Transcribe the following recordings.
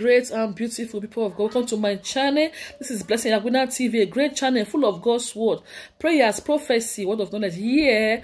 great and beautiful people of God. Welcome to my channel. This is Blessing Aguna TV, a great channel full of God's word, prayers, prophecy, word of knowledge. Here,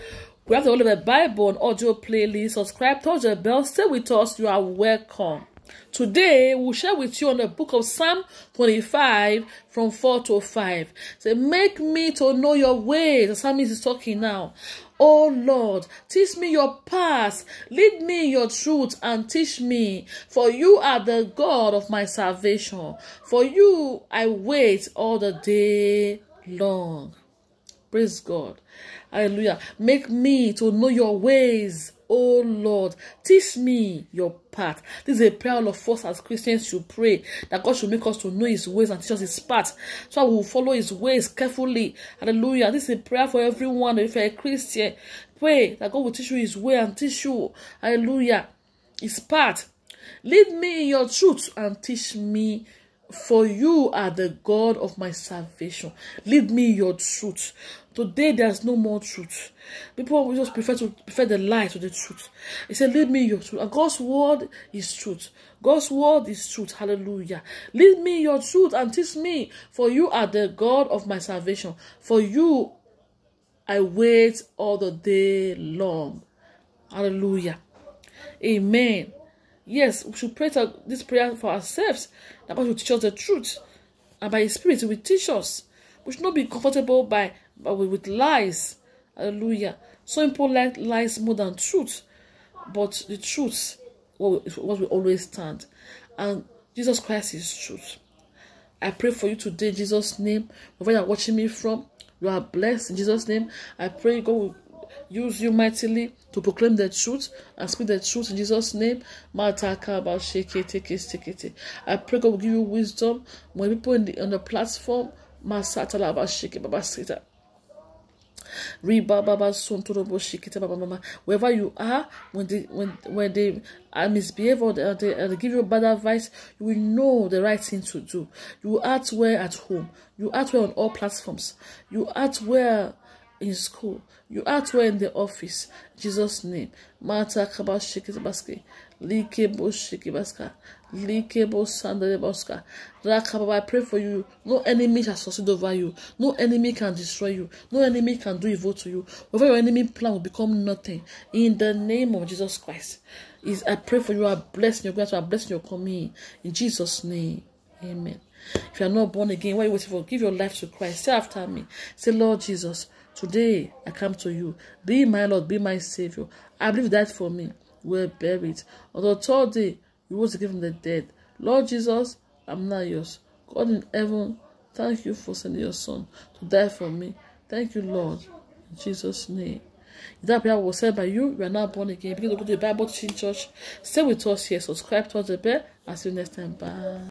have the Holy Bible on audio playlist. Subscribe, touch the bell, stay with us. You are welcome. Today, we'll share with you on the book of Psalm 25 from 4 to 5. Say, make me to know your ways. The psalmist is talking now. Oh Lord, teach me your paths, lead me your truth, and teach me. For you are the God of my salvation. For you I wait all the day long. Praise God. Hallelujah. Make me to know your ways, oh Lord. Teach me your path. This is a prayer all of us as Christians should pray that God should make us to know his ways and teach us his path. So we will follow his ways carefully. Hallelujah. This is a prayer for everyone. If you're a Christian, pray that God will teach you his way and teach you. Hallelujah. His path. Lead me in your truth and teach me for you are the God of my salvation. Lead me your truth. Today there's no more truth. People just prefer to prefer the lie to the truth. He said, Lead me your truth. And God's word is truth. God's word is truth. Hallelujah. Lead me your truth and teach me, for you are the God of my salvation. For you I wait all the day long. Hallelujah. Amen. Yes, we should pray this prayer for ourselves. That God will teach us the truth. And by His Spirit, He will teach us. We should not be comfortable by, by with lies. Hallelujah. People like lies more than truth. But the truth what we always stand. And Jesus Christ is truth. I pray for you today in Jesus' name. Wherever you're watching me from, you are blessed in Jesus' name. I pray God will use you mightily to proclaim the truth and speak the truth in Jesus' name. I pray God will give you wisdom when people in the, on the platform. Wherever you are, when they when when they uh, misbehave or they, they, they give you bad advice, you will know the right thing to do. You act well at home. You act well on all platforms. You act well in school. You act well in the office. Jesus' name. Mata kabashiki Like bo shiki baska. Like bo. I pray for you. No enemy shall succeed over you. No enemy can destroy you. No enemy can do evil to you. Whatever your enemy plan will become nothing. In the name of Jesus Christ. Is I pray for you. I bless your grace. I bless your coming. In Jesus' name. Amen. If you are not born again, what are you waiting for? Give your life to Christ. Say after me. Say, Lord Jesus, today I come to you. Be my Lord, be my Savior. I believe that for me. We're buried. On the third day, you rose again from the dead. Lord Jesus, I'm not yours. God in heaven, thank you for sending your son to die for me. Thank you, Lord. In Jesus' name. If that prayer was said by you, you are now born again. Begin to go to the Bible teaching church. Stay with us here. Subscribe to the bell. I'll see you next time. Bye.